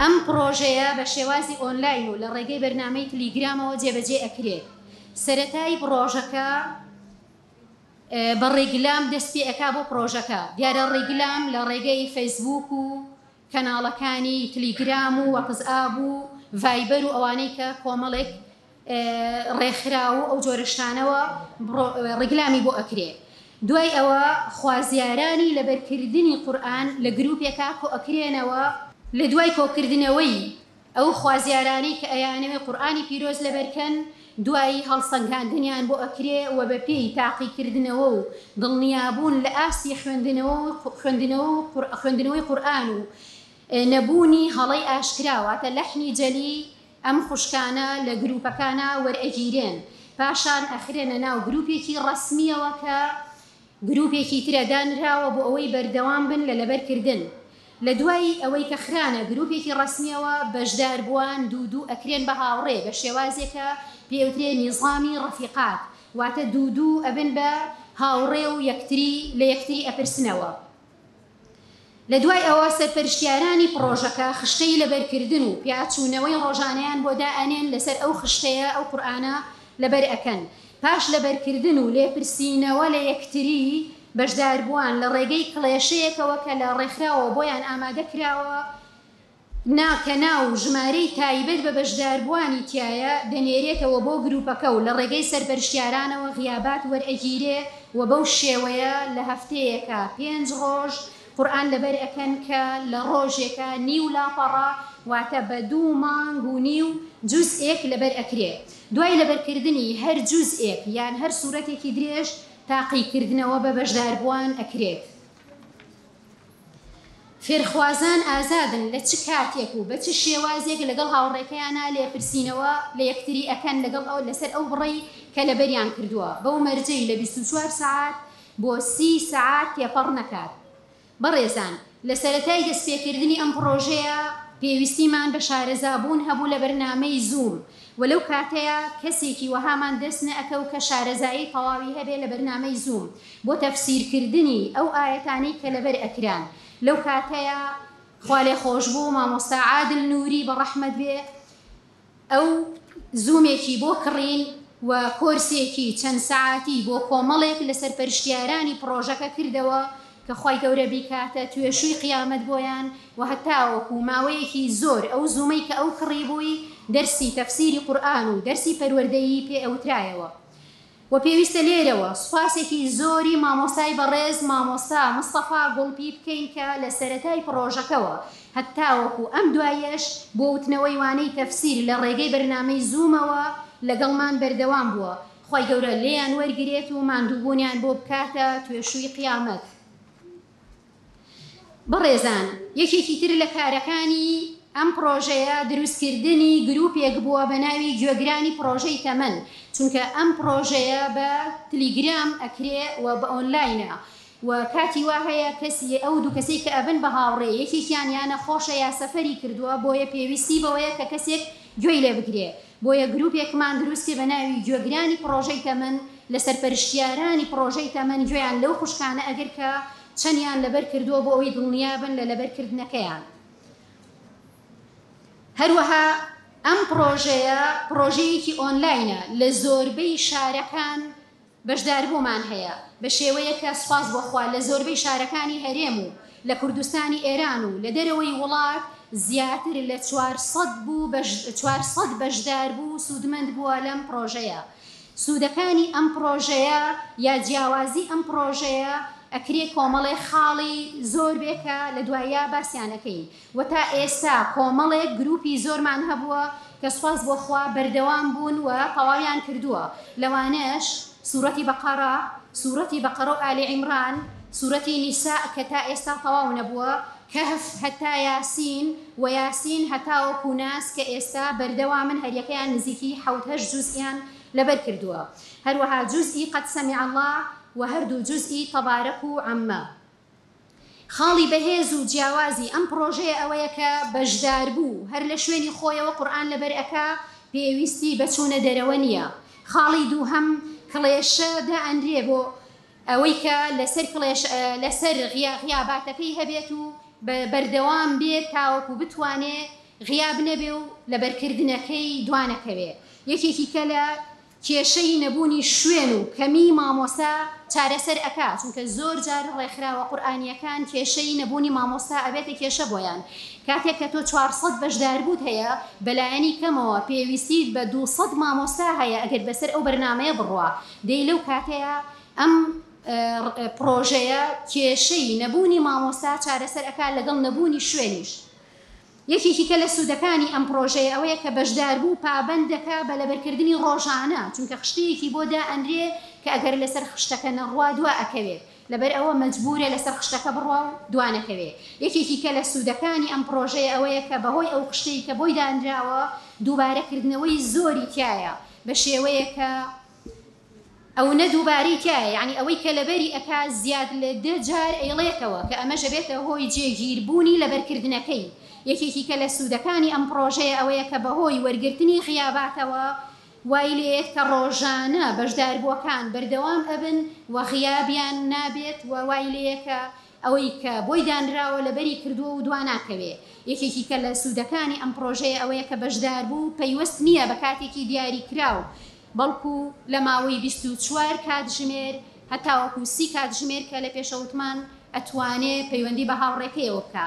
ئەم پڕۆژەیە بە شێوازی ئۆنلاین و لە ڕێگەی بەرنامەی تلیگرامەوە جێبەجێ ئەکرێت سەرەتای پڕۆژەکە بە ڕیگلام دەست پێ ئەکا بۆ پڕۆژەکە دیارە ڕیگلام لە ڕێگەی فەیسبوک و کەناڵەکانی تلیگرام و وەتزئاب و ڤایبەر و ئەوانەی کە کۆمەڵێک ڕێکخراو و ئەو جۆرە شتانەوە ڕیکلامی بۆ ئەکرێ دوای ئەوە خوازیارانی لەبەرکردنی قورئان لە گروپێکا کۆ ئەکرێنەوە لە دوای کۆکردنەوەی ئەو خوازیارانەی کە ئەیانەوێ قورئانی پیرۆز لەبەرکەن دوای هەڵسەنگاندنیان بۆ ئەکرێ و بەپێی تاقیکردنەوە و دڵنیابوون لە ئاستی خوێندنەوە و خوێندنەوە و خوێندنەوەی قورئان و نەبوونی هەڵەی ئاشکرا واتە لەحنی جەلی ئەم خوشکانە لە گروپەکانا وەرئەگیرێن پاشان ئەخرێنە ناو گروپێکی ڕەسمیەوە کە گروپێکی ترە دانراوە بۆ ئەوەی بەردەوام بن لە لەبەر کردن لە دوای ئەوەی کە خرانە گروپێکی ڕەسمیەوە بەشدار بوان دوو دوو ئەکرێن بە هاوڕێ بە شێوازێک کە پێوترێ نیزامی ڕەفیقات واتە دوو دوو ئەبن بە هاوڕێ و یەکتری لە یەکتری ئەپرسنەوە لە دوای ئەوە سەرپەرشتیارانی پڕۆژەکە خشتەی لەبەرکردن و پیاچوونەوەی ڕۆژانەیان بۆ دائەنێن لەسەر ئەو خشتەیە ئەو قورئانە لەبەر ئەکەن پاش لەبەرکردن و لێپرسینەوە لە یەکتری بەشداربووان لە ڕێگەی کڵێشەیەکەوە کە لە ڕێکخراوەوە بۆیان ئامادە کراوە نا کە ناو و ژمارەی تایبەت بە بەشداربووانی تیایە دەنێرێتەوە بۆ گروپەکە و لە ڕێگەی سەرپەرشتیارانەوە غیابات وەرئەگیرێ و بەو شێوەیە لە هەفتەیەکا پێنج ڕۆژ قورئان لەبەر ئەکەن کە لە ڕۆژێکا نیو لاپەڕە واتە بە دوو مانگ و نیو جوزئێک لەبەر ئەکرێ دوای لەبەرکردنی هەر جوزئێک یان هەر سورەتێکی درێژ تاقیکردنەوە بە بەشداربووان ئەکرێت. فێرخوازان ئازادن لە چ کاتێک و بە چ شێوازێک لەگەڵ هاوڕێکەیانا لێپرسینەوە لە یەکتری ئەکەن لەگەڵ ئەو لەسەر ئەو بڕەی کە لەبەریان کردووە بەو مەرجەی لە بیست و چوار سەعات بۆ سی سەعات تێپەڕ نەکات. بەڕێزان لە سەرەتای دەست پێکردنی ئەم پڕۆژەیە پێویستیمان بە شارەزا بوون هەبوو لە بەرنامەی زووم و لەو کاتەیا کەسێکی وەهامان دەست نەئەکەو کە شارەزایی تەواوی هەبێ لە بەرنامەی زووم بۆ تەفسیر کردنی ئەو ئایەتانەی کە لەبەر ئەکران لەو کاتەیا خوالێخۆشبوو مامۆستا عادل نوری بەڕەحمەت بێ ئەو زوومێکی بۆ کڕین و کۆرسێکی چەند سەعاتی بۆ کۆمەڵێک لە سەرپەرشتیارانی پڕۆژەکە کردەوە کە خوای گەورە بیکاتە توێشووی قیامەت بۆیان و هەتاوەکو ماوەیەکی زۆر ئەو زوومەی کە ئەو کڕیبووی دەرسی تەفسیری قورئان و دەرسی پەروەردەیی پێ ئەوترایەوە وە پێویستە لێرەوە سوپاسێکی زۆری مامۆستای بەڕێز مامۆستا مستەفا گوڵپی بکەین کە لە سەرەتای پڕۆژەکەوە هەتاوەکو ئەم دوایەش بۆ وتنەوەی وانەی تەفسیر لە ڕێگەی بەرنامەی زوومەوە لەگەڵمان بەردەوام بووە خوای گەورە لێیان وەرگرێت و ماندووبوونیان بۆ بکاتە توێشووی قیامەت. بەڕێزان یەکێکی تر لە کارەکانی ئەم پڕۆژەیە دروستکردنی گروپێک بووە بە ناوی گوێگرانی پڕۆژەی تەمەن چونکە ئەم پڕۆژەیە بە تلیگرام ئەکرێ و بە ئۆنلاینە و کاتی وا هەیە کەسی ئەو دوو کەسەی کە ئەبن بە هاوڕێ یەکێکیان یا نەخۆشە یا سەفەری کردووە بۆیە پێویستی بەوەیە کە کەسێک گوێی لێ بگرێ. بۆیە گروپێکمان دروستی بە ناوی گوێگرانی پڕۆژەی تەمەن لە سەرپەرشتیارانی پڕۆژەی تەمەن گوێیان لەو خوشکانە ئەگر کە چەنیان لەبەر کردووە بۆ ئەوەی دڵنیا بن لە لەبەر کردنەکەیان هەروەها ئەم پڕۆژەیە پڕۆژەیەکی ئۆنلاینە لە زۆربەی شارەکان بەشداربوومان هەیە، بە شێوەیەک کە سوپاس بۆ خوا لە زۆربەی شارەکانی هەرێم و لە کوردستانی ئێران و لە دەرەوەی وڵات زیاتر لە چوار سەد بوو چوار سەد بەشداربوو سوودمەند بووە لەم پڕۆژەیە سوودەکانی ئەم پڕۆژەیە یا جیاوازی ئەم پڕۆژەیە ئەکرێ کۆمەڵێ خاڵی زۆر بێ کە لە دواییا باسیان ئەکەین و تا ئێستا کۆمەڵێک گرووپی زۆرمان هەبووە کە سوپاس بۆ خوا بەردەوام بوون و تەواویان کردووە، لەوانەش سورەتی بەقەڕە، سورەتی بەقەڕە و ئالی عیمران، سورەتی نیساء کە تا ئێستا تەواو نەبووە، کەهف هەتا یاسین، و یاسین هەتاوەکو ناس کە ئێستا بەردەوامن هەریەکەیان نزیکی حەوت هەشت جوزئیان لەبەر کردووە، هەروەها جوزئی قد سمع اللە و هەردوو جوزئی تبارک و عمە. خاڵی بەهێز و جیاوازی ئەم پڕۆژەیە ئەوەیە کە بەشداربوو هەر لە شوێنی خۆیەوە قورئان لەبەر ئەکا پێویستی بە چوونە دەرەوە نییە. خاڵی دووهەم، کڵێشە دائەنرێ بۆ ئەوەی کە لەسەر کڵێش لەسەر غیا غیاباتەکەی هەبێت و بەردەوام بێت تاوەکو بتوانێ غیاب نەبێ و لەبەرکردنەکەی دوانەکەوێ. یەکێکی کە لە کێشەی نەبوونی شوێن و کەمیی مامۆستا چارەسەر ئەکا، چونکە زۆر جار ڕێکخراوە قورئانییەکان کێشەی نەبوونی مامۆستا ئەبێتە کێشە بۆیان، کاتێک کە تۆ چوار سەد بەشداربووت هەیە بەلایەنی کەمەوە پێویستیت بە دوو سەد مامۆستا هەیە ئەگەر بەسەر ئەو بەرنامەیە بڕوا، دەی لەو کاتەیا ئەم پڕۆژەیە کێشەی نەبوونی مامۆستا چارەسەر ئەکا لەگەڵ نەبوونی شوێنیش. یەکێکیکە لە سوودەکانی ئەم پڕۆژەیە ئەوەیە کە بەشداربوو پابەند دەکا بە لەبەرکردنی ڕۆژانە چونکە خشتەیەکی بۆ دائەنرێ کە ئەگەر لەسەر خشتەکە نەڕوا دوا ئەکەوێ لەبەر ئەوە مەجبوورە لەسەر خشتەکە بڕوا و دوا نەکەوێ یەکێکیکە لە سوودەکانی ئەم پڕۆژەیە ئەوەیە کە بەهۆی ئەو خشتەی کە بۆی دانراوە دووبارە کردنەوەی زۆری تیایە بە شێوەیەک کە ئەونە دووبارەی تیایە یەعنی ئەوەی کە لەبەری ئەکا زیاد لە دە جار ئەیڵێتەوە کە ئەمەش ئەبێتە هۆی جێگیر بوونی لەبەر کردنەکەی یەکێکی کە لە سوودەکانی ئەم پڕۆژەیە ئەوەیە کە بەهۆی وەرگرتنی غیاباتەوە وای لێیەت کە ڕۆژانە بەشداربووەکان بەردەوام ئەبن و غیابیان نابێت و وای لێیە کە ئەوەی کە بۆی دانراوە لەبەری کردووە و دواناکەوێ یەکێکی کە لە سوودەکانی ئەم پڕۆژەیە ئەوەیە کە بەشداربوو پەیوەست نییە بە کاتێکی دیاری کراو بەڵکو لە ماوەی بیست و چوار کاتژمێر هەتاوەکو سی کاتژمێر کە لە پێشە وتمان ئەتوانێ پەیوەندی بە هاوڕێکەیەوە بکا.